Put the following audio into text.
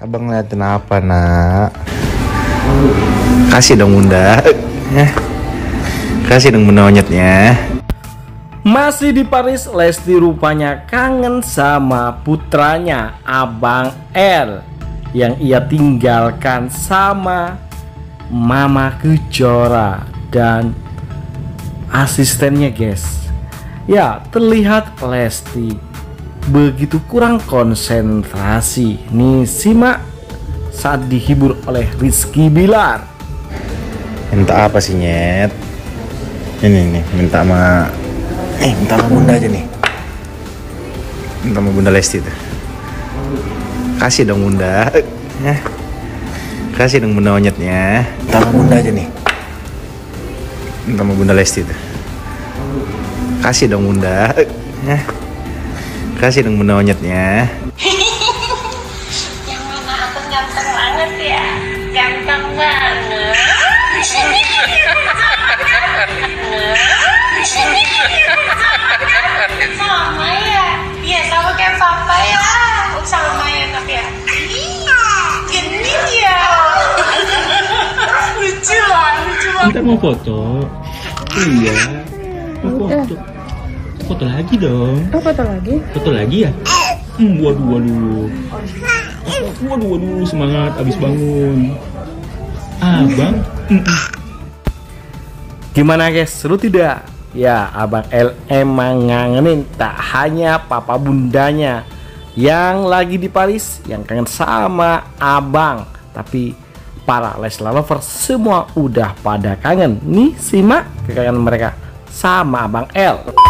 Abang ngeliatin apa nak? Kasih dong bunda Ya. Kasih dong bunda monyetnya Masih di Paris, Lesti rupanya kangen sama putranya Abang L yang ia tinggalkan sama Mama Kejora dan asistennya guys. Ya, terlihat Lesti begitu kurang konsentrasi. Nih, simak saat dihibur oleh Rizky Bilar. Minta apa sih nyet? Ini nih minta sama Eh minta sama bunda aja nih Minta sama bunda Lesti tuh Kasih dong bunda Ya. Kasih dong bunda monyetnya Minta sama bunda aja nih Minta sama bunda Lesti tuh Kasih dong bunda Ya. Kasih dong bunda monyetnya Yang mana aku ganteng banget ya Ganteng banget Sama ya Iya sama kayak papa ya Sama ya nak ya Iya Genit ya Lucu lah Lucu banget Ntar mau foto? Iya. Mau foto. Foto lagi dong. Oh foto lagi? Foto lagi ya? Hmm, waduh, waduh. Waduh, waduh, semangat abis bangun. Abang. Gimana guys, seru tidak? Ya, Abang L emang ngangenin tak hanya papa bundanya yang lagi di Paris yang kangen sama Abang, tapi para Leslar lovers semua udah pada kangen. Nih, simak kekangenan mereka sama Abang L.